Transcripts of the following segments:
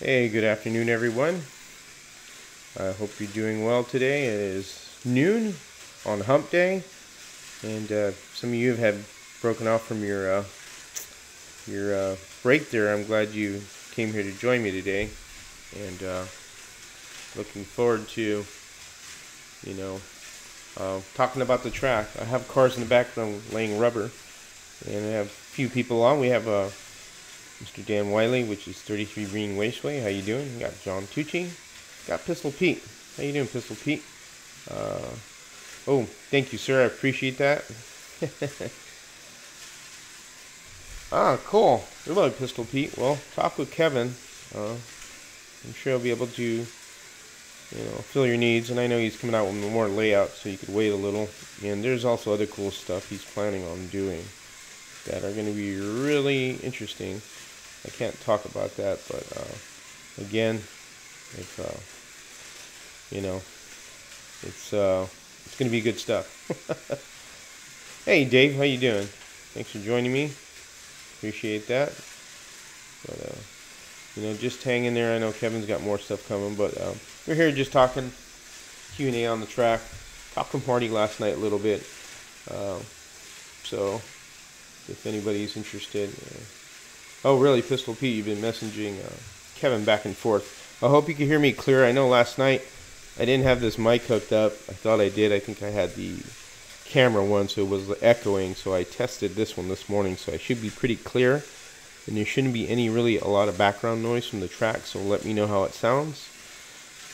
Hey, good afternoon, everyone. I hope you're doing well today. It is noon on Hump Day, and uh, some of you have had broken off from your uh, your uh, break there. I'm glad you came here to join me today, and uh, looking forward to you know uh, talking about the track. I have cars in the background laying rubber, and I have a few people on. We have uh, Mr. Dan Wiley, which is 33 Green Wasteway. How you doing? We got John Tucci. Got Pistol Pete. How you doing, Pistol Pete? Uh, oh, thank you, sir. I appreciate that. ah, cool. Love Pistol Pete. Well, talk with Kevin. Uh, I'm sure he'll be able to, you know, fill your needs. And I know he's coming out with more layout, so you could wait a little. And there's also other cool stuff he's planning on doing that are going to be really interesting. I can't talk about that, but uh, again, if uh, you know, it's uh, it's gonna be good stuff. hey, Dave, how you doing? Thanks for joining me. Appreciate that. But uh, you know, just hang in there. I know Kevin's got more stuff coming, but um, we're here just talking Q and A on the track. Talked to Marty last night a little bit. Uh, so if anybody's interested. Oh, really, Pistol Pete? You've been messaging uh, Kevin back and forth. I hope you can hear me clear. I know last night I didn't have this mic hooked up. I thought I did. I think I had the camera one, so it was echoing. So I tested this one this morning, so I should be pretty clear. And there shouldn't be any really a lot of background noise from the track. So let me know how it sounds.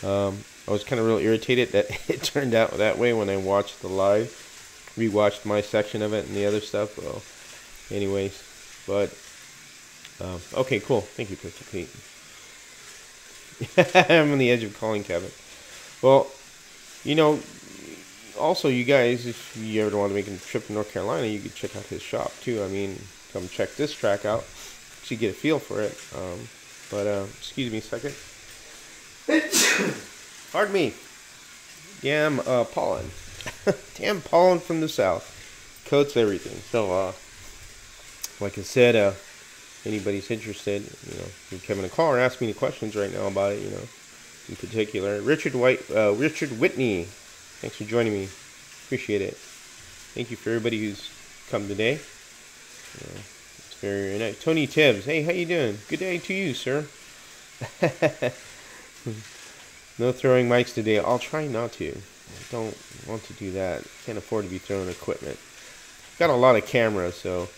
Um, I was kind of real irritated that it turned out that way when I watched the live, rewatched my section of it and the other stuff. Well, anyways, but um, okay, cool. Thank you, Pistol Pete. I'm on the edge of calling Kevin. Well, you know, also, you guys, if you ever want to make a trip to North Carolina, you could check out his shop too. I mean, come check this track out you get a feel for it. Um, but, uh, excuse me a second. Pardon me. Damn uh, pollen. Damn pollen from the south. Coats everything. So, uh, like I said, uh, anybody's interested, you know, you come in a call or ask me any questions right now about it, you know, in particular. Richard White, uh, Richard Whitney, thanks for joining me. Appreciate it. Thank you for everybody who's come today. It's very, very nice. Tony Tibbs, hey, how you doing? Good day to you, sir. no throwing mics today. I'll try not to. I don't want to do that. Can't afford to be throwing equipment. Got a lot of cameras, so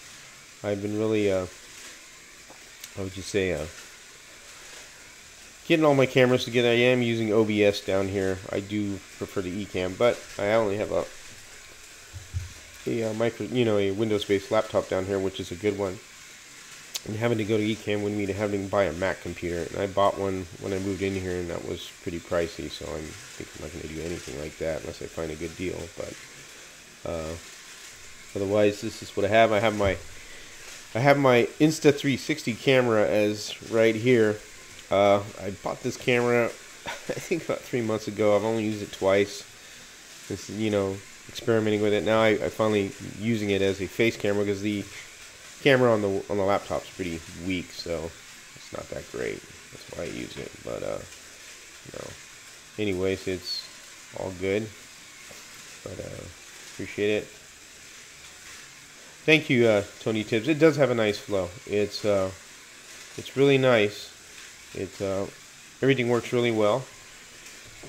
I've been really uh, how would you say, uh, getting all my cameras together. I am using OBS down here. I do prefer the Ecamm, but I only have a a uh, micro, you know, a Windows-based laptop down here, which is a good one. And having to go to Ecamm would mean having to buy a Mac computer, and I bought one when I moved in here, and that was pretty pricey. So I'm I'm not going to do anything like that unless I find a good deal. But uh, otherwise, this is what I have. I have my I have my Insta360 camera as right here. Uh, I bought this camera, I think about three months ago. I've only used it twice. This, you know, experimenting with it. Now I, I finally using it as a face camera because the camera on the on the laptop's pretty weak, so it's not that great. That's why I use it. But uh, you know, anyways, it's all good. But uh, appreciate it. Thank you, uh, Tony Tibbs. It does have a nice flow. It's uh, it's really nice. It's uh, everything works really well.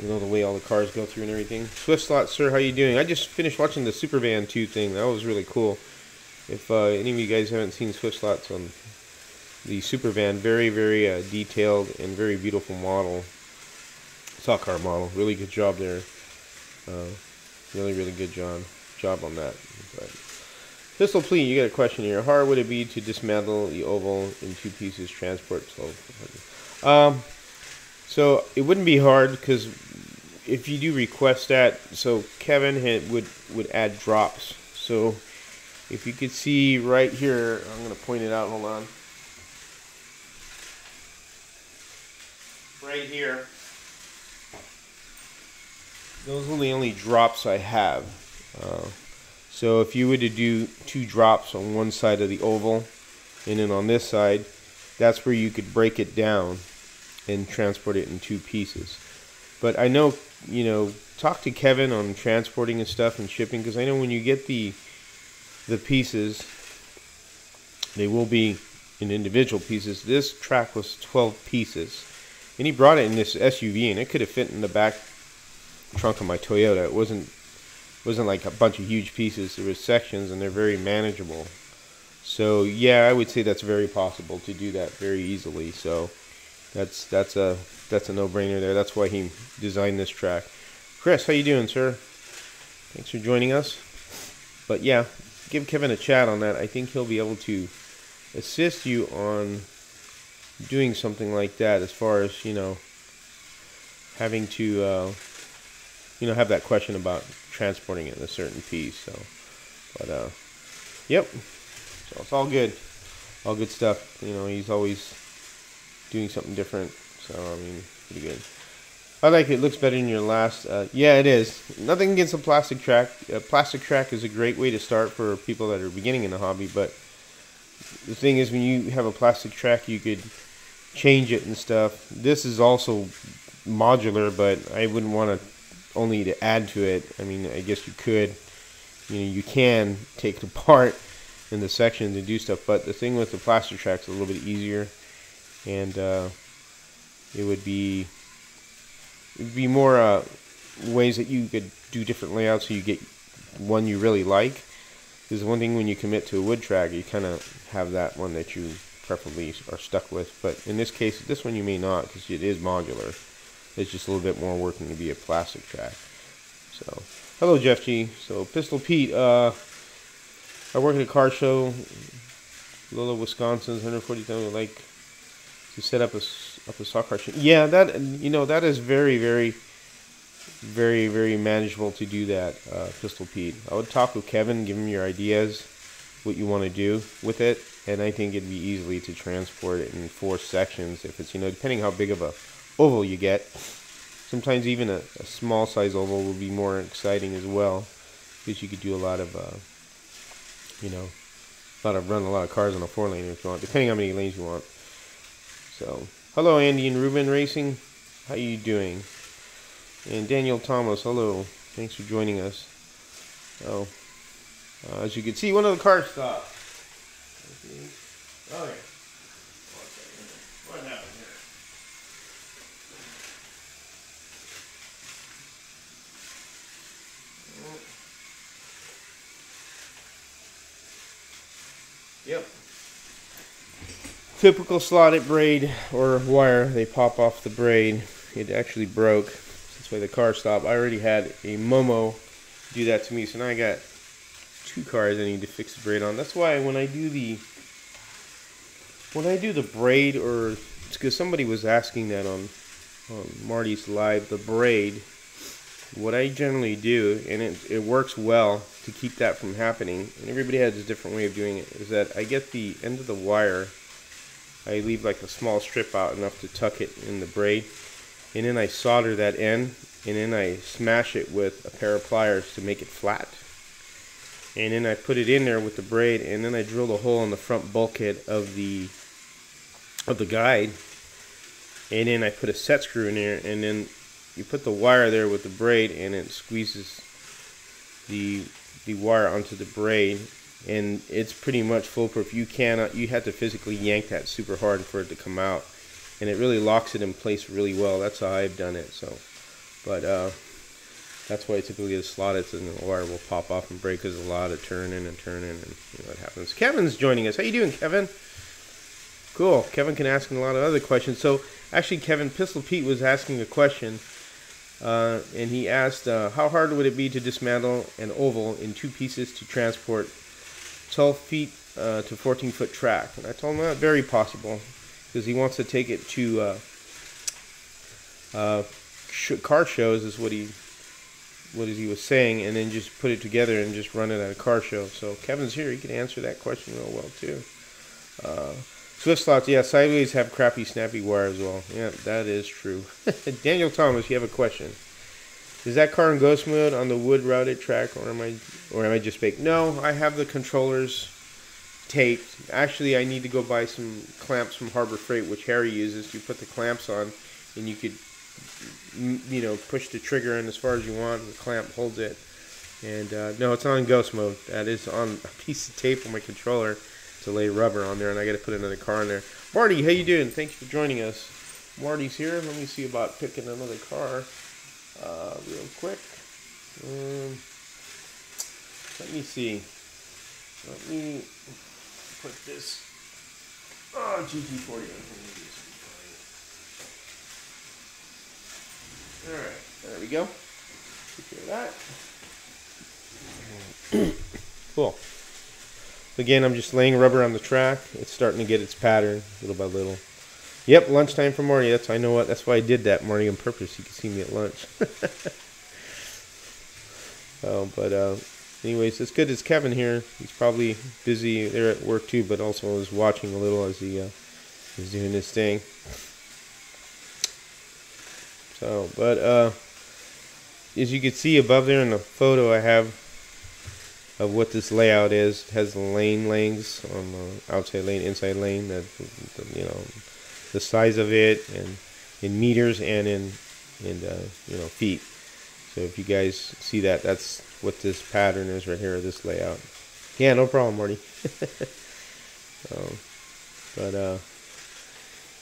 You know the way all the cars go through and everything. Swift slot, sir, how you doing? I just finished watching the Supervan 2 thing. That was really cool. If uh, any of you guys haven't seen Swift slots on the Supervan, very very uh, detailed and very beautiful model. Stock car model. Really good job there. Uh, really really good job job on that. But, Pistol Pete, you got a question here. How hard would it be to dismantle the oval in two pieces, transport slow? Um, so it wouldn't be hard because if you do request that, so Kevin had, would would add drops. So if you could see right here, I'm going to point it out. Hold on. Right here. Those are the only drops I have. Uh, so if you were to do two drops on one side of the oval and then on this side, that's where you could break it down. and transport it in two pieces. But I know, you know, talk to Kevin on transporting and stuff and shipping because I know when you get the the pieces, they will be in individual pieces. This track was 12 pieces, and he brought it in this SUV, and it could have fit in the back trunk of my Toyota. It wasn't wasn't like a bunch of huge pieces. There was sections, and they're very manageable. So yeah, I would say that's very possible to do that very easily. So that's that's a that's a no-brainer there. That's why he designed this track. Chris, how you doing, sir? Thanks for joining us. But yeah, give Kevin a chat on that. I think he'll be able to assist you on doing something like that as far as, you know, having to, uh, you know, have that question about transporting it in a certain piece. So, but, uh, yep. So it's all good. All good stuff. You know, he's always doing something different. So, I mean, pretty good. I like it. it. looks better than your last. Uh, yeah, it is. Nothing against a plastic track. A plastic track is a great way to start for people that are beginning in the hobby. But the thing is, when you have a plastic track, you could change it and stuff. This is also modular, but I wouldn't want to only to add to it. I mean, I guess you could. You know, you can take it apart in the sections and do stuff. But the thing with the plastic track is a little bit easier, and uh, it would be it'd be more uh, ways that you could do different layouts so you get one you really like. Because one thing when you commit to a wood track, you kind of have that one that you preferably are stuck with. But in this case, this one you may not because it is modular. It's just a little bit more working to be a plastic track. So, hello Jeff G. So Pistol Pete, uh, I work at a car show, Iola, Wisconsin, 140,000. Like to set up a up a stock car show. Yeah, that you know that is very very very very manageable to do that, uh, Pistol Pete. I would talk with Kevin, give him your ideas, what you want to do with it, and I think it'd be easily to transport it in four sections if it's you know depending how big of a oval you get. Sometimes even a, a small size oval will be more exciting as well, because you could do a lot of uh, you know a lot of run a lot of cars on a four lane if you want, depending on how many lanes you want. So, hello Andy and Ruben Racing, how you doing? And Daniel Thomas, hello, thanks for joining us. Oh, uh, as you can see, one of the cars stopped. Oh yeah. What happened here? Yep typical slotted braid or wire they pop off the braid. It actually broke. That's why the car stopped. I already had a Momo do that to me so now I got two cars I need to fix the braid on. That's why when I do the when I do the braid or it's because somebody was asking that on on Marty's live the braid what I generally do and it, it works well to keep that from happening and everybody has a different way of doing it is that I get the end of the wire I leave like a small strip out enough to tuck it in the braid. And then I solder that end and then I smash it with a pair of pliers to make it flat. And then I put it in there with the braid and then I drill a hole in the front bulkhead of the of the guide. And then I put a set screw in there and then you put the wire there with the braid and it squeezes the the wire onto the braid and it's pretty much foolproof. You cannot, you have to physically yank that super hard for it to come out, and it really locks it in place really well. That's how I've done it. So, but uh, that's why I typically the slot and the wire will pop off and break because a lot of turning and turning and you know what happens. Kevin's joining us. How you doing, Kevin? Cool. Kevin can ask a lot of other questions. So actually, Kevin Pistol Pete was asking a question. Uh, and he asked, uh, how hard would it be to dismantle an oval in two pieces to transport 12 feet uh, to 14 foot track. And I told him that very possible because he wants to take it to uh, uh, car shows is what he what he was saying, and then just put it together and just run it at a car show. So Kevin's here; he can answer that question real well too. Uh, Swift slots, yeah, sideways have crappy snappy wire as well. Yeah, that is true. Daniel Thomas, you have a question. Is that car in ghost mode on the wood routed track, or am I, or am I just fake? No, I have the controllers taped. Actually, I need to go buy some clamps from Harbor Freight, which Harry uses. You put the clamps on, and you could, you know, push the trigger in as far as you want. The clamp holds it. And uh, no, it's on ghost mode. That is on a piece of tape on my controller to lay rubber on there, and I got to put another car in there. Marty, how you doing? Thanks for joining us. Marty's here. Let me see about picking another car uh, real quick. Um, let me see. Let me put this. Oh, GT40. All right, there we go. Of that. cool. Again, I'm just laying rubber on the track. It's starting to get its pattern little by little. Yep, lunchtime for Marty. That's I know what. That's why I did that Marty on purpose. You can see me at lunch. oh, but uh, anyways, it's good. It's Kevin here. He's probably busy there at work too, but also is watching a little as he uh, is doing his thing. So, but uh, as you can see above there in the photo I have of what this layout is, it has lane lengths on the outside lane, inside lane. That you know, the size of it and in meters and in in uh, you know feet. So if you guys see that, that's what this pattern is right here, this layout. Yeah, no problem, Marty. um, but uh,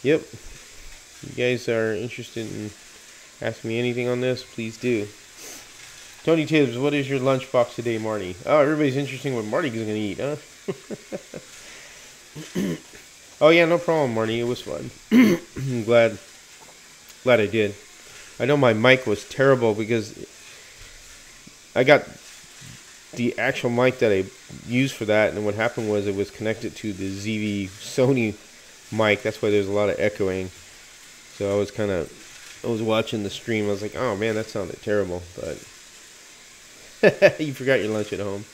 yep. If you guys are interested in asking me anything on this, please do. Tony Tibbs, what is your lunchbox today, Marty? Oh, everybody's interested in what Marty's going to eat, huh? oh, yeah, no problem, Marty. It was fun. I'm glad, glad I did. I know my mic was terrible because I got the actual mic that I used for that, and what happened was it was connected to the ZV Sony mic. That's why there's a lot of echoing. So I was kind of, I was watching the stream. I was like, oh man, that sounded terrible. But you forgot your lunch at home.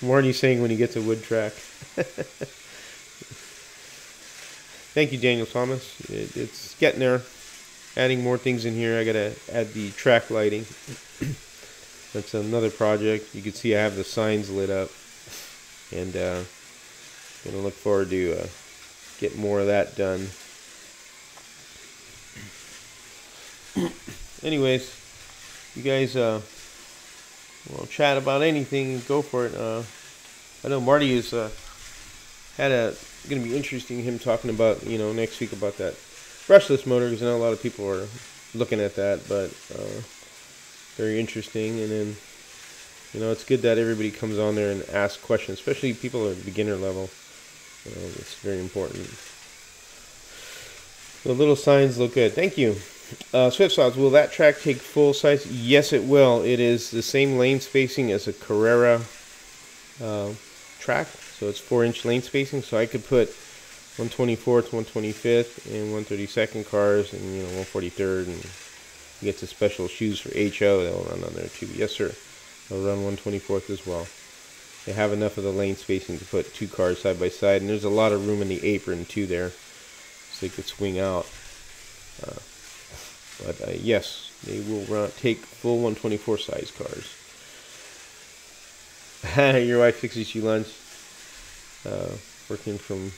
What are you saying when you get to wood track? Thank you, Daniel Thomas. It, it's getting there. Adding more things in here. I gotta add the track lighting. That's another project. You can see I have the signs lit up, and uh, gonna look forward to uh, get more of that done. Anyways, you guys uh, will chat about anything, go for it. Uh, I know Marty is uh, had a going to be interesting him talking about you know next week about that brushless motor because I know a lot of people are looking at that, but uh, very interesting. And then you know it's good that everybody comes on there and asks questions, especially people at beginner level. You know, it's very important. The little signs look good. Thank you. Uh, Swift will that track take full size? Yes, it will. It is the same lane spacing as a Carrera uh, track, so it's 4 inch lane spacing. So I could put 124th, 125th, and 132nd cars, and you know 143rd, and get the special shoes for HO. They'll run on there too. Yes, sir. They'll run 124th as well. They have enough of the lane spacing to put two cars side by side, and there's a lot of room in the apron too there, so they could swing out. Uh, but uh, yes, they will take full 124 size cars. Your wife fixes you lunch. Uh, working from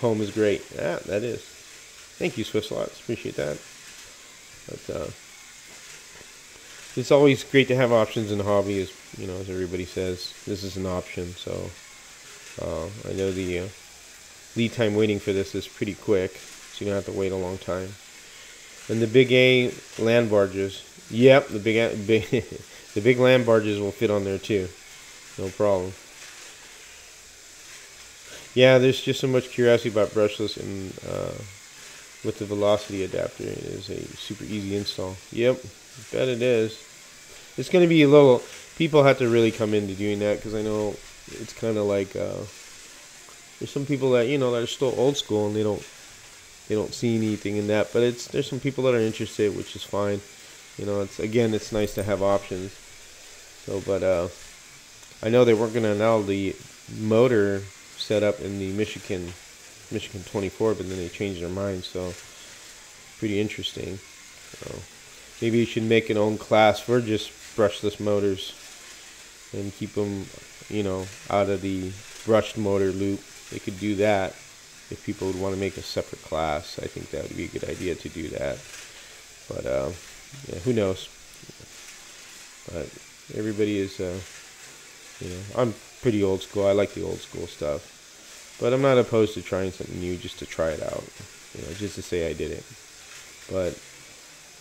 home is great. Yeah, that is. Thank you, Swift Slots. Appreciate that. But uh, it's always great to have options in the hobby, as you know, as everybody says. This is an option, so uh, I know the uh, lead time waiting for this is pretty quick, so you don't have to wait a long time. And the big A land barges. Yep, the big, big the big land barges will fit on there too. No problem. Yeah, there's just so much curiosity about brushless and uh, with the velocity adapter. It is a super easy install. Yep, bet it is. It's going to be a little. People have to really come into doing that because I know it's kind of like uh, there's some people that you know that are still old school and they don't they don't see anything in that. But it's there's some people that are interested, which is fine. You know, it's again, it's nice to have options. So, but uh, I know they weren't going to allow the motor set up in the Michigan Michigan 24, but then they changed their mind. So, pretty interesting. So, maybe you should make an own class for just brushless motors. and keep them, you know, out of the brushed motor loop. They could do that if people would want to make a separate class. I think that would be a good idea to do that. But uh, yeah, who knows? But everybody is, uh, you know, I'm pretty old school. I like the old school stuff, but I'm not opposed to trying something new just to try it out. You know, just to say I did it. But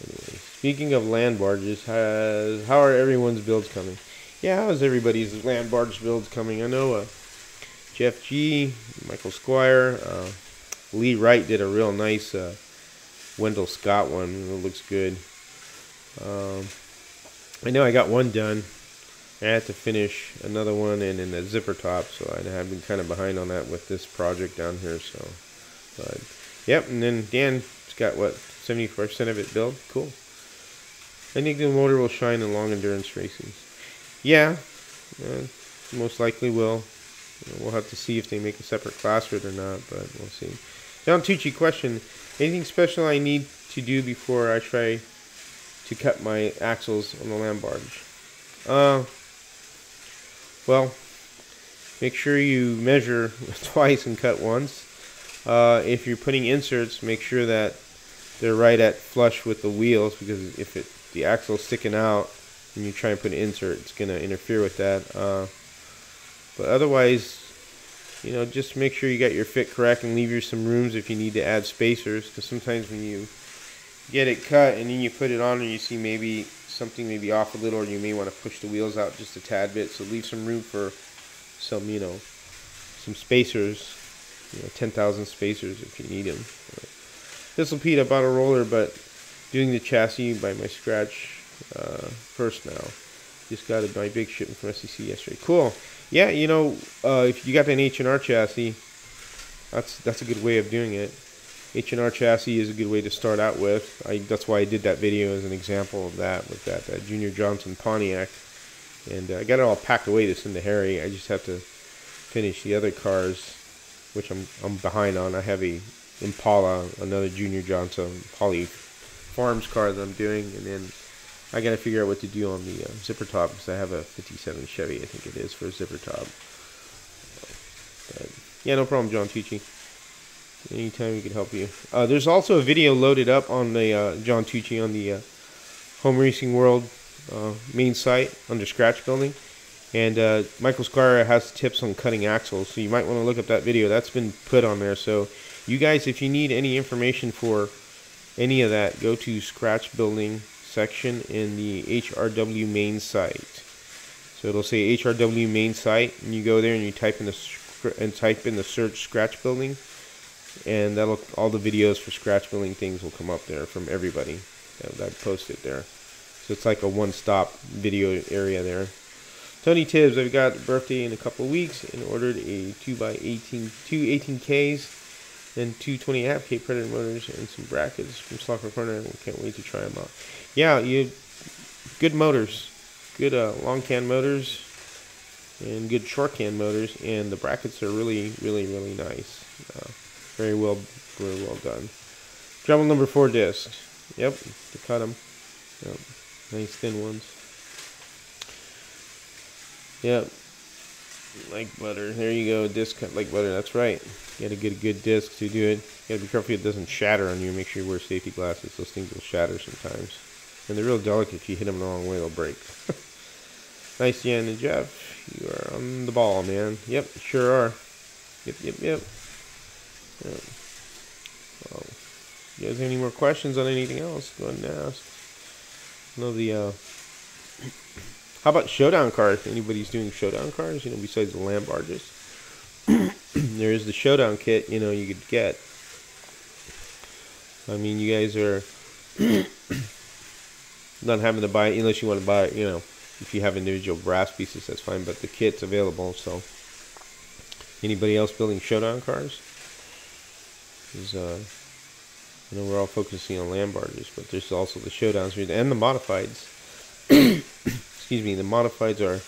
anyway, speaking of land barges, has, how are everyone's builds coming? Yeah, how's everybody's land barge builds coming? I know uh, Jeff G, Michael Squire, uh, Lee Wright did a real nice uh, Wendell Scott one. It looks good. Um, I know I got one done. I had to finish another one and in the zipper top, so I have been kind of behind on that with this project down here. So, but yep. And then Dan's got what 70% of it built. Cool. I think the motor will shine in long endurance races. Yeah, uh, most likely will. We'll have to see if they make a separate class for it or not, but we'll see. John Tucci question: Anything special I need to do before I try to cut my axles on the land barge? Uh, well, make sure you measure twice and cut once. Uh, if you're putting inserts, make sure that they're right at flush with the wheels because if it the axle's sticking out and you try and put an insert, it's going to interfere with that. Uh, but otherwise, you know, just make sure you got your fit correct and leave you some rooms if you need to add spacers because sometimes when you get it cut and then you put it on and you see maybe something maybe off a little or you may want to push the wheels out just a tad bit. So leave some room for some you know some spacers you know 10,000 spacers if you need them Pistol Pete I bought a roller but doing the chassis by my scratch uh, first now. Just got my big shipment from SEC yesterday. Cool yeah you know uh, if you got an H&R chassis that's that's a good way of doing it H&R chassis is a good way to start out with. I, that's why I did that video as an example of that with that, that Junior Johnson Pontiac. And uh, I got it all packed away to send to Harry. I just have to finish the other cars, which I'm I'm behind on. I have a Impala, another Junior Johnson Holly Farms car that I'm doing, and then I got to figure out what to do on the uh, zipper top because I have a 57 Chevy, I think it is, for a zipper top. But, yeah, no problem, John Tucci. Anytime we can help you. Uh, there's also a video loaded up on the uh, John Tucci on the uh, Home Racing World uh, main site under Scratch Building. And uh, Michael Squire has tips on cutting axles, so you might want to look up that video. That's been put on there. So, you guys, if you need any information for any of that, go to Scratch Building section in the HRW main site. So it'll say HRW main site, and you go there and you type in the and type in the search Scratch Building and that'll all the videos for scratch building things will come up there from everybody that I posted there. So it's like a one-stop video area there. Tony Tibbs, I've got birthday in a couple of weeks and ordered a 2x18, two 18Ks and two 20.5K Predator motors and some brackets from Slot Car Corner. Can't wait to try them out. Yeah, you good motors, good uh, long can motors and good short can motors, and the brackets are really, really, really nice. Uh, very well, very well done. Dremel number four disc. Yep, to cut them. Yep, nice thin ones. Yep, like butter. There you go, disc cut like butter. That's right. You got to get a good disc to do it. You got to be careful it doesn't shatter on you. Make sure you wear safety glasses. Those things will shatter sometimes. And they're real delicate. If you hit them the wrong way, they'll break. nice, Jan and Jeff. You are on the ball, man. Yep, sure are. Yep, yep, yep. Yeah. Well, you guys have any more questions on anything else? Go ahead and ask. know the uh, how about showdown cars? Anybody's doing showdown cars? You know, besides the land barges, there is the showdown kit. You know, you could get. I mean, you guys are not having to buy unless you want to buy. You know, if you have individual brass pieces, that's fine. But the kit's available. So, anybody else building showdown cars? Is uh, you know, we're all focusing on land barges, but there's also the showdowns and the modifieds. Excuse me, the modifieds are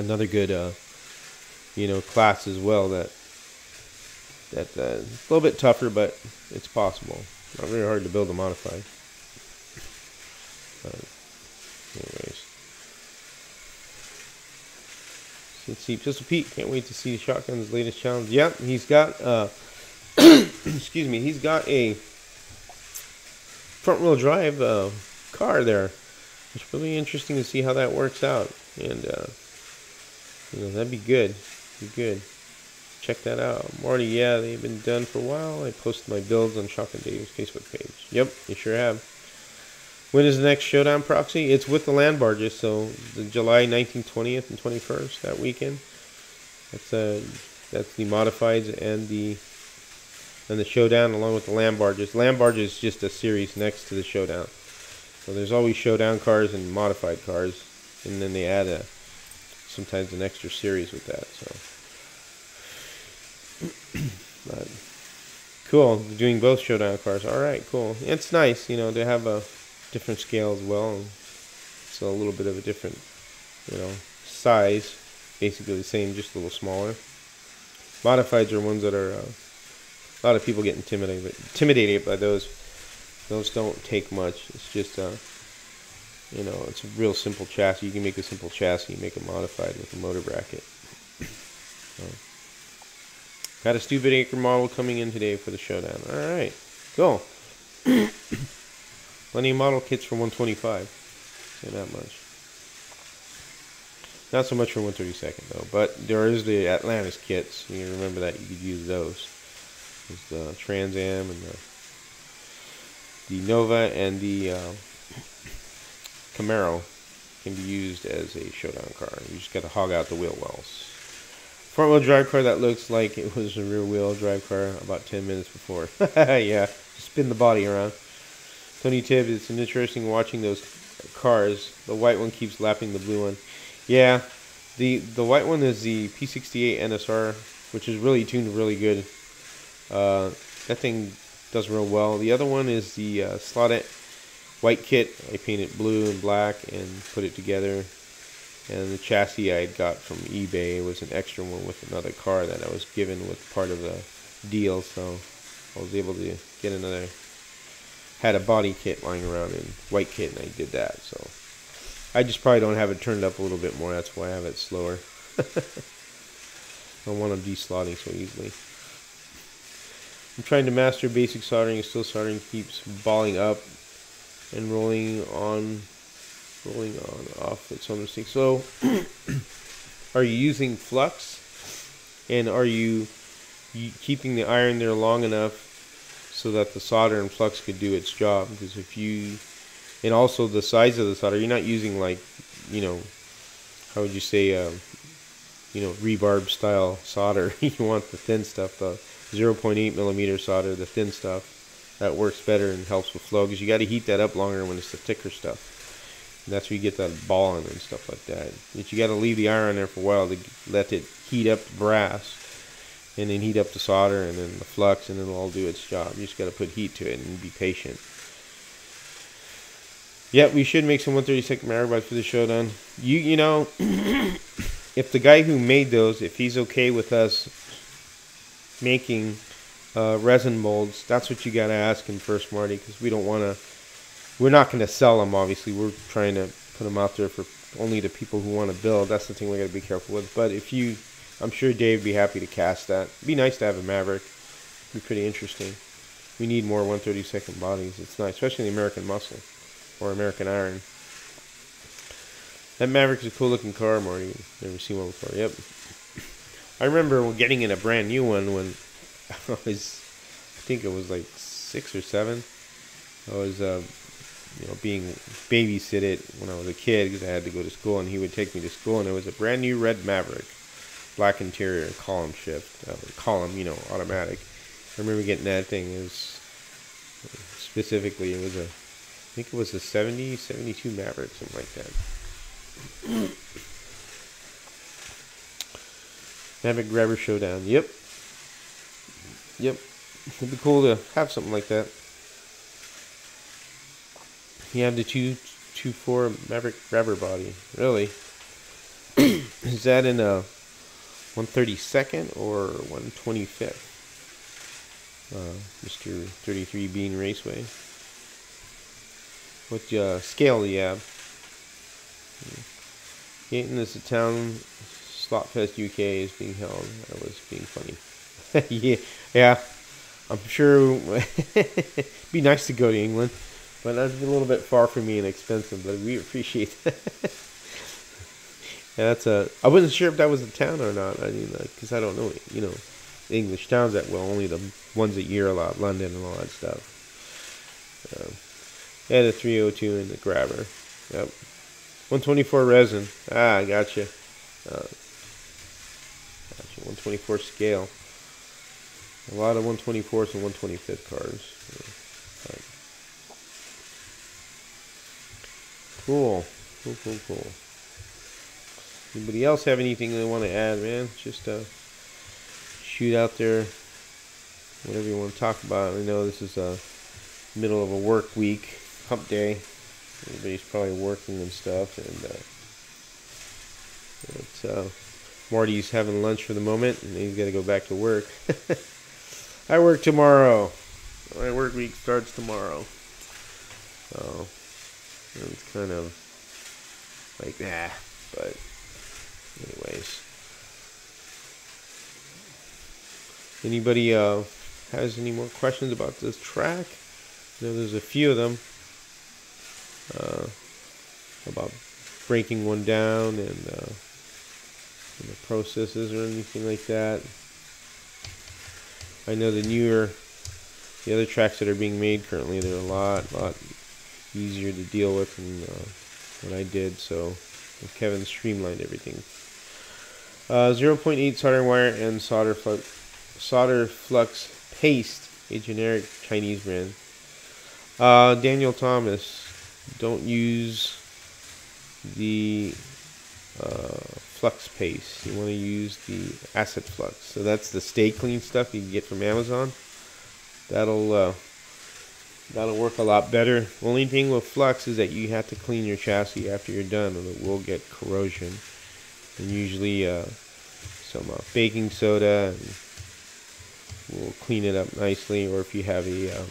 another good, uh, you know, class as well. That that uh, a little bit tougher, but it's possible. Not very hard to build a modified. But anyways, let's see, Pistol Pete. Can't wait to see the Shotgun's latest challenge. Yep, he's got. Uh, excuse me. He's got a front wheel drive uh, car there. It's really interesting to see how that works out, and uh, you know that'd be good. Be good. Check that out. Marty, yeah, they've been done for a while. I posted my builds on Shotgun Dave's Facebook page. Yep, you sure have. When is the next Showdown proxy? It's with the land barges, so the July 19th, 20th, and 21st that weekend. That's uh, that's the modifieds and the and the Showdown along with the land barges. Land barges is just a series next to the Showdown. So there's always Showdown cars and modified cars, and then they add a sometimes an extra series with that. So, cool, doing both Showdown cars. All right, cool. It's nice, you know, to have a different scale as well. So a little bit of a different, you know, size. Basically the same, just a little smaller. Modifieds are ones that are uh, a lot of people get intimidated by those. Those don't take much. It's just uh, you know, it's a real simple chassis. You can make a simple chassis, you make it modified with a motor bracket. So. Got a stupid acre model coming in today for the showdown. All right, cool. Plenty of model kits for 125. Say that much. Not so much for 132nd though, but there is the Atlantis kits. You remember that you could use those. There's the Trans Am and the the Nova and the uh, Camaro can be used as a showdown car. You just got to hog out the wheel wells. Front wheel drive car that looks like it was a rear wheel drive car about 10 minutes before. yeah, spin the body around. Tony Tibbs, it's an interesting watching those cars. The white one keeps lapping the blue one. Yeah, the the white one is the P68 NSR, which is really tuned really good. Uh, that thing does real well. The other one is the uh, Slot.it white kit. I painted blue and black and put it together. And the chassis I had got from eBay was an extra one with another car that I was given with part of the deal. So I was able to get another had a body kit lying around in white kit and I did that. So I just probably don't have it turned up a little bit more. That's why I have it slower. I don't want to deslotting so easily. I'm trying to master basic soldering. Still soldering keeps balling up and rolling on, rolling on off its own mistake. So, are you using flux? And are you keeping the iron there long enough so that the solder and flux could do its job. Because if you, and also the size of the solder, you're not using like, you know, how would you say, um, you know, rebarb style solder. you want the thin stuff, the 0.8 millimeter solder, the thin stuff. That works better and helps with flow because you got to heat that up longer when it's the thicker stuff. And that's where you get that balling and stuff like that. But you got to leave the iron there for a while to let it heat up the brass and then heat up the solder and then the flux and it'll all do its job. You just got to put heat to it and be patient. Yeah, we should make some 132nd Maverick for the showdown. You you know, if the guy who made those, if he's okay with us making uh, resin molds, that's what you got to ask him first, Marty, because we don't want to. We're not going to sell them. Obviously, we're trying to put them out there for only the people who want to build. That's the thing we got to be careful with. But if you I'm sure Dave would be happy to cast that. It'd be nice to have a Maverick. It'd be pretty interesting. We need more 132nd bodies. It's nice, especially the American Muscle or American Iron. That Maverick's a cool looking car, Marty. Never seen one before. Yep. I remember getting in a brand new one when I was, I think it was like six or seven. I was, uh, you know, being babysitted when I was a kid because I had to go to school, and he would take me to school, and it was a brand new red Maverick black interior column shift, uh, column, you know, automatic. I remember getting that thing. It was specifically, it was a, I think it was a 70, 72 Maverick, something like that. Maverick Grabber Showdown. Yep. Yep. It'd be cool to have something like that. You have the two two four Maverick Grabber body. Really? Is that in a 132nd or 125th. Uh, Mr. 33 Bean Raceway. What uh, scale do you have? Yaton is a town Slotfest UK is being held. That was being funny. yeah, yeah. I'm sure it'd be nice to go to England, but that's a little bit far for me and expensive. But we appreciate that. yeah, that's a. I wasn't sure if that was a town or not. I mean, because like, I don't know, you know, English towns that well. Only the ones that you're a lot, London and all that stuff. Um, yeah, the 302 and the grabber. Yep. 124 resin. Ah, I gotcha. Uh, gotcha. 124 scale. A lot of 124s and 125th cars. Cool. Cool, cool, cool. Anybody else have anything they want to add, man? Just uh, shoot out there whatever you want to talk about. I know this is a middle of a work week, hump day. Everybody's probably working and stuff, and uh, it's, uh, Marty's having lunch for the moment, and he's got to go back to work. I work tomorrow. My work week starts tomorrow. So it's kind of like that. But anyways. Anybody uh, has any more questions about this track? I know there's a few of them uh, about breaking one down and uh, the processes or anything like that. I know the newer, the other tracks that are being made currently, they're a lot, lot easier to deal with than uh, what I did. So Kevin streamlined everything. Uh, 0.8 soldering wire and solder flux, solder flux paste, a generic Chinese brand. Uh, Daniel Thomas, don't use the uh, flux paste. You want to use the acid flux. So that's the stay clean stuff you can get from Amazon. That'll uh, that'll work a lot better. Only thing with flux is that you have to clean your chassis after you're done, or it will get corrosion. And usually uh, some uh, baking soda we'll clean it up nicely. Or if you have a uh,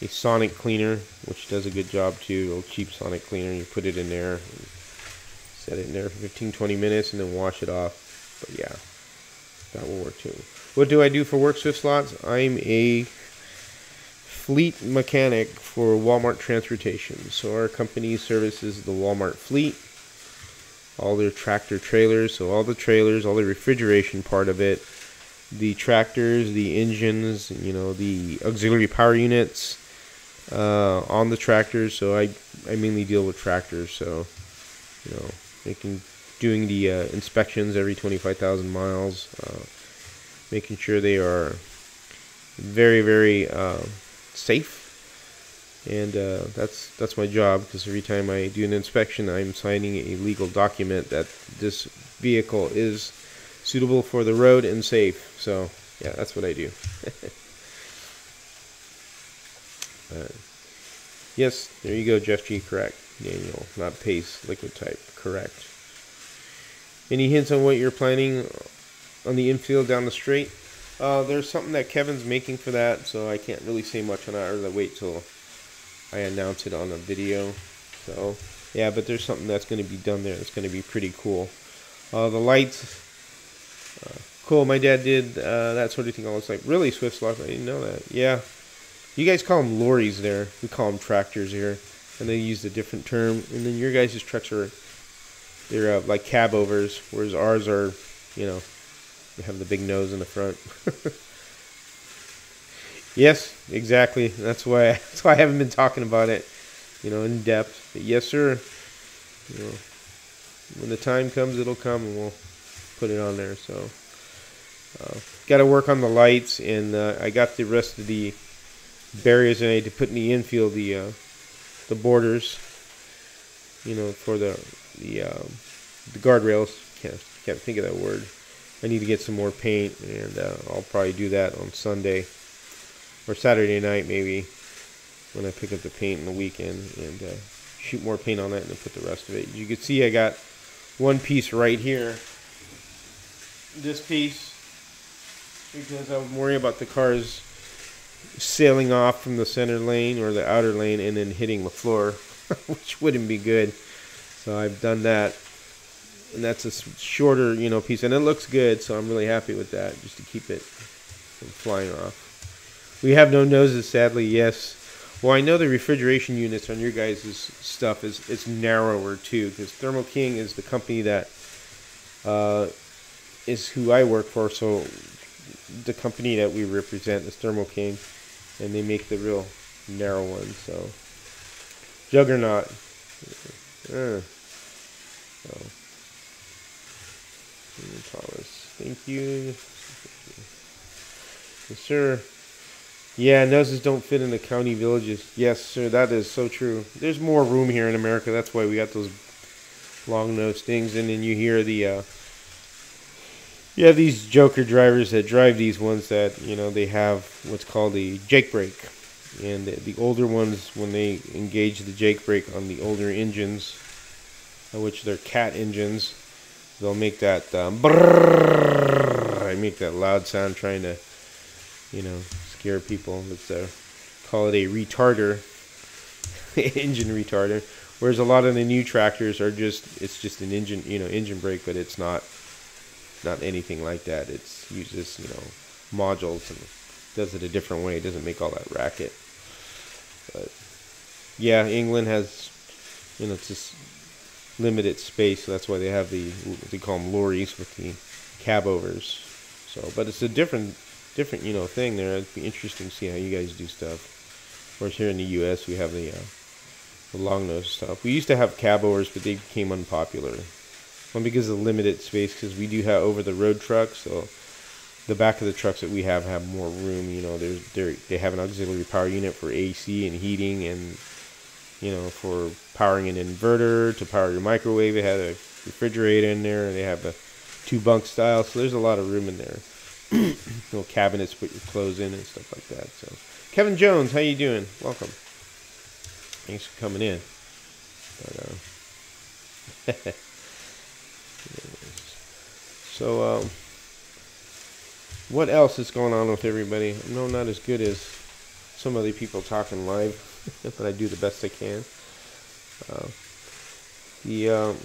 a sonic cleaner, which does a good job too, a cheap sonic cleaner, you put it in there set it in there for 15 20 minutes and then wash it off. But yeah that will work too. What do i do for work swift slots? I'm a fleet mechanic for walmart transportation. So our company services the walmart fleet all their tractor trailers so all the trailers all the refrigeration part of it the tractors the engines you know the auxiliary power units uh, on the tractors so i i mainly deal with tractors so you know making doing the uh, inspections every 25,000 miles, uh, making sure they are very very uh, safe. And uh, that's that's my job because every time I do an inspection, I'm signing a legal document that this vehicle is suitable for the road and safe. So yeah, that's what I do. Yes, there you go, Jeff G. Correct. Daniel, not pace, liquid type. Correct. Any hints on what you're planning on the infield down the straight? Uh, there's something that Kevin's making for that, so I can't really say much on that. Or wait till I announce it on a video. So yeah, but there's something that's going to be done there. That's going to be pretty cool. Uh, the lights, uh, cool. My dad did uh, that sort of thing. I was like, really, Swift Slot? I didn't know that. Yeah, you guys call them lorries there. We call them tractors here and they use a different term. And then your guys' trucks are they're uh, like cab overs, whereas ours are, you know, they have the big nose in the front. yes, exactly. That's why that's why I haven't been talking about it, you know, in depth. But yes, sir. You know, when the time comes, it'll come, and we'll put it on there. So, uh, got to work on the lights, and uh, I got the rest of the barriers I need to put in the infield. The uh, the borders, you know, for the the um, the guardrails. Can't can't think of that word. I need to get some more paint, and uh, I'll probably do that on Sunday or Saturday night maybe when I pick up the paint in the weekend and uh, shoot more paint on that and then put the rest of it. You can see I got one piece right here. This piece because I'm worried about the cars sailing off from the center lane or the outer lane and then hitting the floor, which wouldn't be good. So I've done that. and that's a shorter, you know, piece, and it looks good. So I'm really happy with that, just to keep it from flying off. We have no noses, sadly. Yes. Well, I know the refrigeration units on your guys' stuff is it's narrower too, because Thermo King is the company that uh, is who I work for. So the company that we represent is Thermo King, and they make the real narrow ones. So Juggernaut. Uh, so. Thank you. Yes, sir. Yeah, noses don't fit in the county villages. Yes, sir, that is so true. There's more room here in America. That's why we got those long nose things. And then you hear the, uh, you have these joker drivers that drive these ones that, you know, they have what's called a jake brake. And the, the older ones, when they engage the jake brake on the older engines, which they're cat engines, they'll make that um, brrr, I make that loud sound trying to, you know, people. It's a call it a retarder, engine retarder. Whereas a lot of the new tractors are just it's just an engine, you know, engine brake, but it's not not anything like that. It's uses you know modules and does it a different way. It doesn't make all that racket. But yeah, England has you know it's just limited space, so that's why they have the they call them lorries with the cab overs. So, but it's a different different you know thing there. It'd be interesting to see how you guys do stuff. Of course, here in the U.S. we have the, uh, the long nose stuff. We used to have cab overs, but they became unpopular. One because of limited space, because we do have over the road trucks, so the back of the trucks that we have have more room. You know, there's they they have an auxiliary power unit for AC and heating and you know, for powering an inverter to power your microwave. It had a refrigerator in there, and they have a two bunk style, so there's a lot of room in there. Little cabinets to put your clothes in and stuff like that. So, Kevin Jones, how you doing? Welcome. Thanks for coming in. But, uh, so, um, what else is going on with everybody? No, not as good as some other people talking live. but I do the best I can. Uh, the um,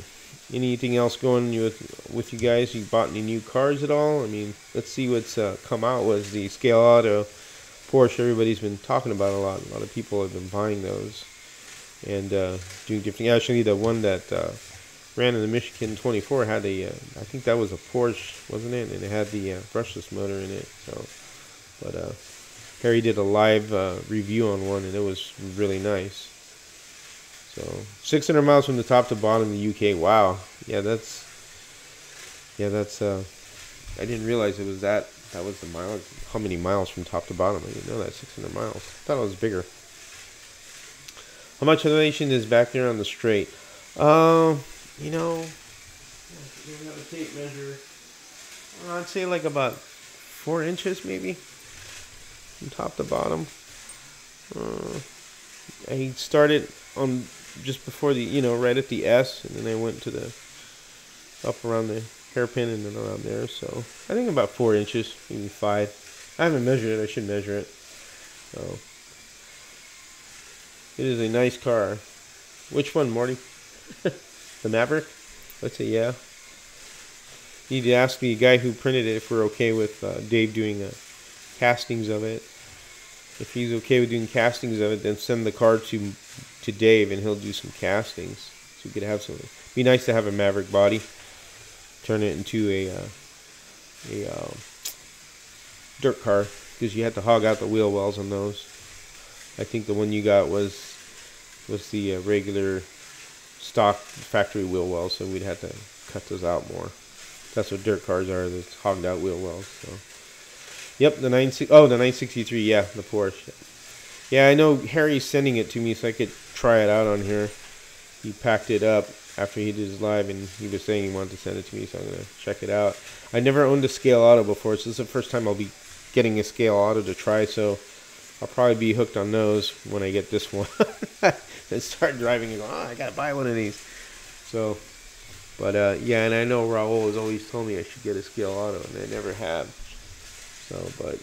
anything else going with with you guys? You bought any new cars at all? I mean, let's see what's uh, come out. Was the Scale Auto Porsche? Everybody's been talking about a lot. A lot of people have been buying those and uh, doing different. Actually, the one that uh, ran in the Michigan 24 had a. Uh, I think that was a Porsche, wasn't it? And it had the uh, brushless motor in it. So, but uh, Harry did a live review on one, and it was really nice. So 600 miles from the top to bottom in the UK. Wow. Yeah, that's yeah, that's. Uh, I didn't realize it was that. That was the mileage. How many miles from top to bottom? I didn't know that. 600 miles. I thought it was bigger. How much elevation is back there on the straight? Um, you know, have a tape measure. I'd say like about four inches, maybe from top to bottom. Uh, I started on just before the, you know, right at the S, and then I went to the up around the hairpin and then around there. So I think about four inches, maybe five. I haven't measured it. I should measure it. So it is a nice car. Which one, Morty? the Maverick? Let's say yeah. Need to ask the guy who printed it if we're okay with uh, Dave doing uh, castings of it if he's okay with doing castings of it, then send the car to to Dave and he'll do some castings. So we could have some. Be nice to have a Maverick body. Turn it into a uh, a uh, dirt car because you had to hog out the wheel wells on those. I think the one you got was was the uh, regular stock factory wheel wells, so we'd have to cut those out more. That's what dirt cars are. That's hogged out wheel wells. So. Yep, the nine oh the 963. Yeah, the Porsche. Yeah, I know Harry's sending it to me so I could try it out on here. He packed it up after he did his live, and he was saying he wanted to send it to me, so I'm gonna check it out. I never owned a Scale Auto before, so this is the first time I'll be getting a Scale Auto to try. So I'll probably be hooked on those when I get this one and start driving and go, oh, I gotta buy one of these. So, but uh, yeah, and I know Raul has always told me I should get a Scale Auto, and I never have. So, but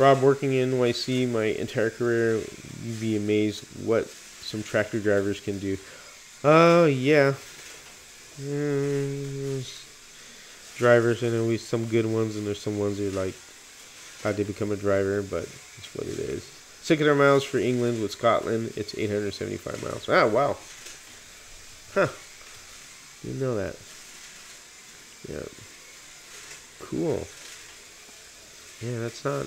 Rob, working in NYC my entire career, you'd be amazed what some tractor drivers can do. Uh, yeah, Mm, drivers, and always some good ones, and there's some ones that are like, how to become a driver, but it's what it is. 600 miles for England with Scotland. It's 875 miles. Ah, wow. Huh. Didn't know that. Yeah. Cool. Yeah, that's not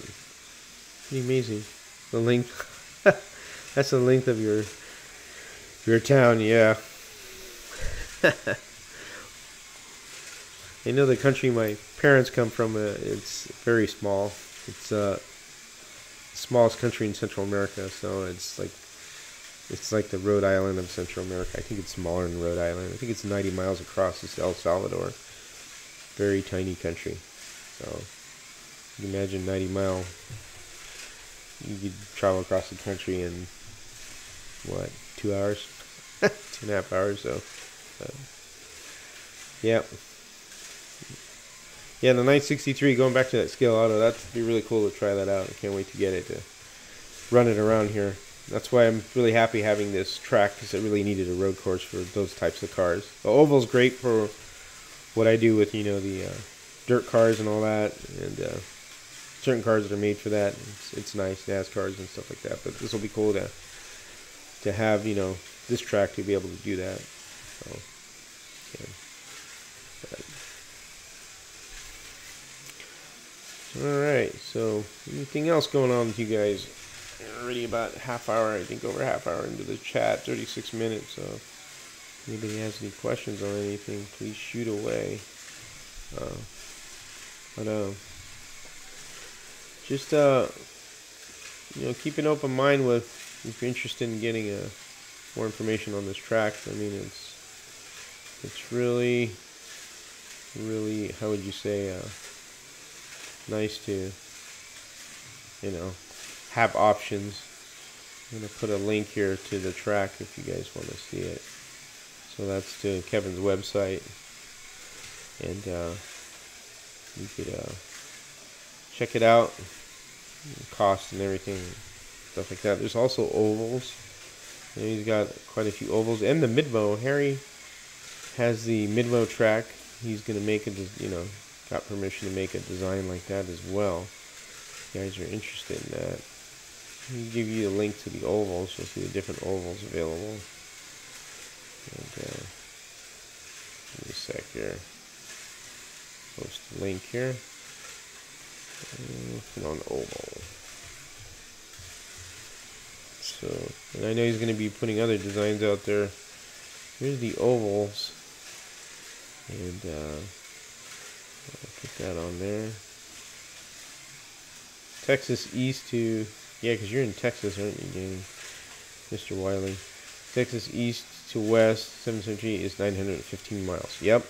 amazing. The length. that's the length of your your town. Yeah. I know the country my parents come from. Uh, it's very small. It's uh, the smallest country in Central America, so it's like it's like the Rhode Island of Central America. I think it's smaller than Rhode Island. I think it's 90 miles across. It's El Salvador. Very tiny country. So you can imagine 90 mile. You could travel across the country in what two hours, two and a half hours. So, uh, yeah. Yeah, the 963, going back to that scale auto, that'd be really cool to try that out. I can't wait to get it to run it around here. That's why I'm really happy having this track because it really needed a road course for those types of cars. The oval's great for what I do with, you know, the uh, dirt cars and all that, and uh, certain cars that are made for that. It's, it's nice, NASCARs and stuff like that. But this will be cool to to have, you know, this track to be able to do that. So, yeah. Alright, so anything else going on with you guys? Already about half hour, I think over half hour into the chat, 36 minutes. So if anybody has any questions on anything, please shoot away. Uh, but uh, just uh, you know, keep an open mind with if you're interested in getting uh, more information on this track. I mean, it's it's really, really, how would you say? Uh, nice to, you know, have options. I'm to put a link here to the track if you guys want to see it. So that's to Kevin's website. And uh, you could uh, check it out, cost and everything, stuff like that. There's also ovals. And he's got quite a few ovals. And the Midmo, Harry has the Midmo track. He's going to make it, you know, got permission to make a design like that as well. If you guys are interested in that. Give you a link to the ovals. You'll see the different ovals available. And, uh, give me a sec here. Post link here. Put on oval. So, and I know he's going to be putting other designs out there. Here's the ovals. And, uh, put that on there. Texas east to, yeah, because you're in Texas, aren't you, Danny? Mr. Wiley. Texas east to west, 773 is 915 miles. Yep.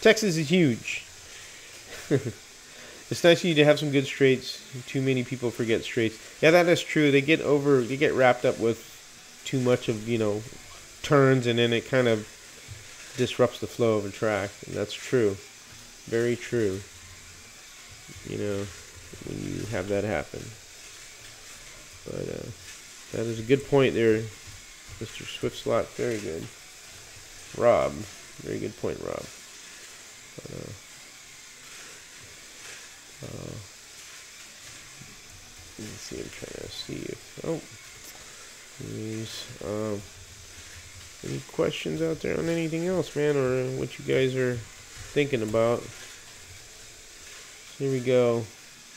Texas is huge. it's nice you to have some good straights. Too many people forget straights. Yeah, that is true. They get over, they get wrapped up with too much of, you know, turns, and then it kind of disrupts the flow of a track. And that's true. Very true. You know, when you have that happen. But uh, that is a good point there, Mr. Swift Slot. Very good. Rob, very good point, Rob. But, uh, uh, let's see. I'm trying to see if oh, please. Um, any questions out there on anything else, man, or what you guys are thinking about. Here we go.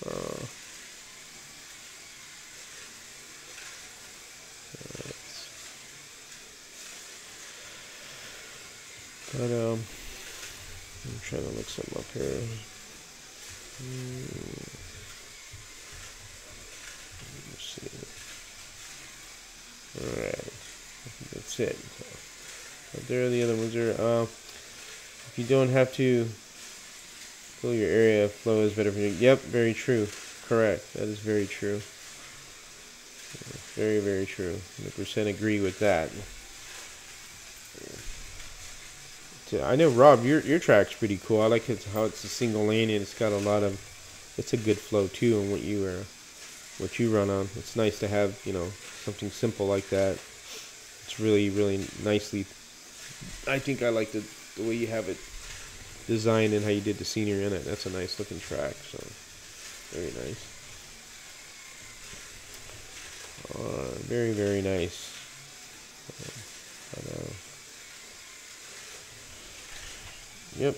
Uh, but um, I'm trying to look something up here. Let's see. All right, that's it. But there are the other ones. There. Uh, if you don't have to fill your area, flow is better for you. Yep, very true. Correct. That is very true. Very, very true. 100% agree with that. I know, Rob, your your track's pretty cool. I like how it's a single lane and it's got a lot of. It's a good flow too, and what you are, what you run on. It's nice to have you know something simple like that. It's really, really nicely. I think I like the the way you have it designed and how you did the scenery in it. That's a nice looking track. So very nice. Uh, very very nice. Uh, but, uh, yep.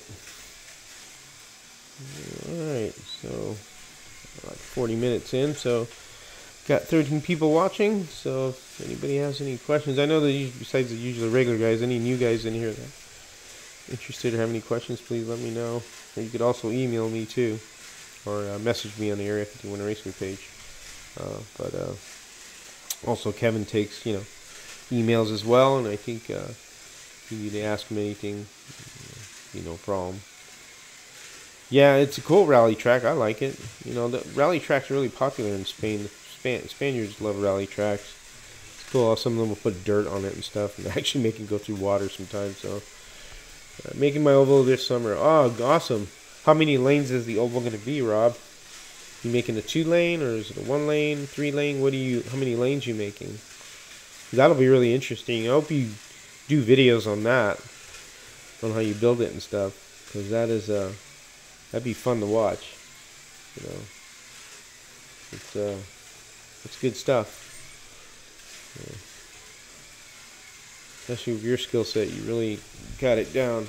Alright, so like 40 minutes in, so got 13 people watching. So if anybody has any questions, I know that besides the usual regular guys, any new guys in here that interested or have any questions, please let me know. Or you could also email me too, or uh, message me on the Area 51 Raceway page. Uh, but uh, also Kevin takes you know emails as well, and I think uh, you need to ask him anything, know, problem. Yeah, it's a cool rally track. I like it. You know, the rally tracks are really popular in Spain. Span- Spaniards love rally tracks. It's cool. Some of them will put dirt on it and stuff, and actually make it go through water sometimes. So, uh, making my oval this summer. Oh, awesome! How many lanes is the oval going to be, Rob? You making a two lane or is it a one lane, three lane? What do you? How many lanes you making? That'll be really interesting. I hope you do videos on that, on how you build it and stuff, because that is uh that'd be fun to watch. You know, it's uh, it's good stuff. Yeah. Especially with your skill set, you really got it down.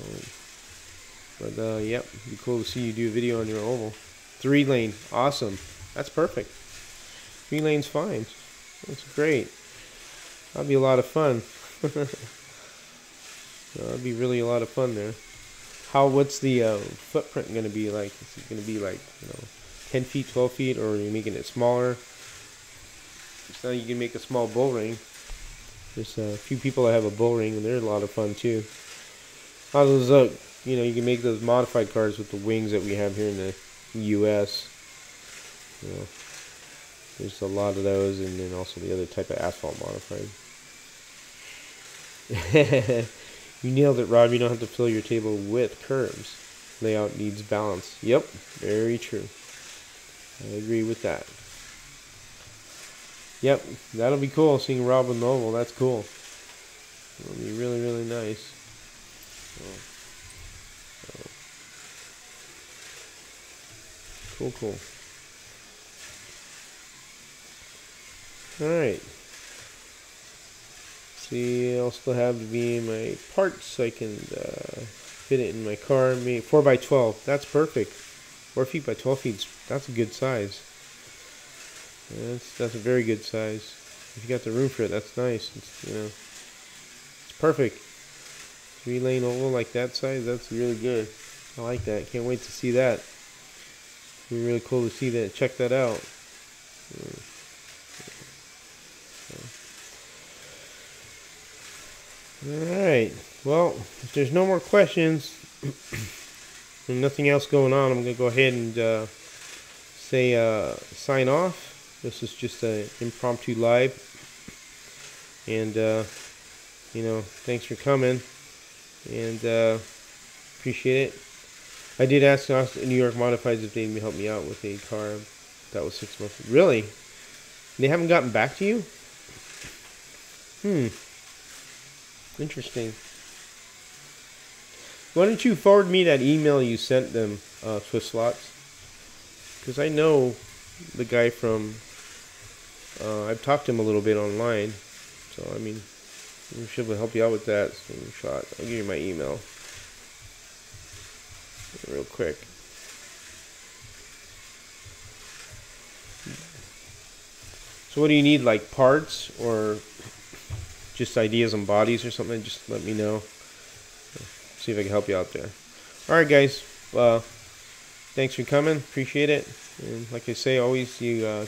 Um, but uh, yep, be cool to see you do a video on your oval. Three lane, awesome. That's perfect. Three lanes fine. That's great. That'd be a lot of fun. That'd be really a lot of fun there how what's the uh, footprint going to be like? Is it going to be like you know, ten feet, twelve feet, or are you making it smaller? So you can make a small bull ring. There's a few people that have a bull ring, and they're a lot of fun too. How those uh, you know, you can make those modified cars with the wings that we have here in the U.S. You know, there's a lot of those, and then also the other type of asphalt modified. You nailed it, Rob. You don't have to fill your table with curves. Layout needs balance. Yep, very true. I agree with that. Yep, that'll be cool seeing Rob and Noble. That's cool. It'll be really, really nice. Cool, cool. All right see, I'll still have to be my parts. So I can uh, fit it in my car. 4 by 12 That's perfect. 4 feet by 12 feet. That's a good size. That's that's a very good size. If you got the room for it, that's nice. It's, you know, it's perfect. Three lane oval like that size. That's really good. I like that. Can't wait to see that. It'll be really cool to see that. Check that out. Alright, well, if there's no more questions and nothing else going on, I'm going to go ahead and uh, say uh, sign off. This is just an impromptu live. And, uh, you know, thanks for coming. And uh, appreciate it. I did ask New York Modifieds if they'd help me out with a car. That was six months. Really? They haven't gotten back to you? Hmm. Interesting. Why don't you forward me that email you sent them, uh, Swiss Slots? Because I know the guy from. Uh, I've talked to him a little bit online, so I mean, we should help you out with that. shot. I'll give you my email real quick. So what do you need, like parts or just ideas on bodies or something, just let me know. See if I can help you out there. All right, guys. Thanks for coming. Appreciate it. And like I say, always you uh,